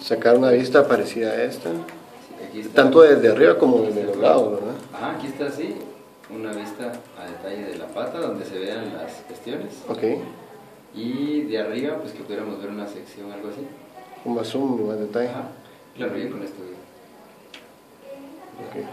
Sacar una vista parecida a esta. Tanto desde arriba como desde los lados, ¿verdad? Ajá, aquí está así, una vista a detalle de la pata donde se vean las cuestiones. Ok. Y de arriba, pues que pudiéramos ver una sección, algo así. Un más zoom y más detalle. Ajá. Claro, bien con esto. Ok.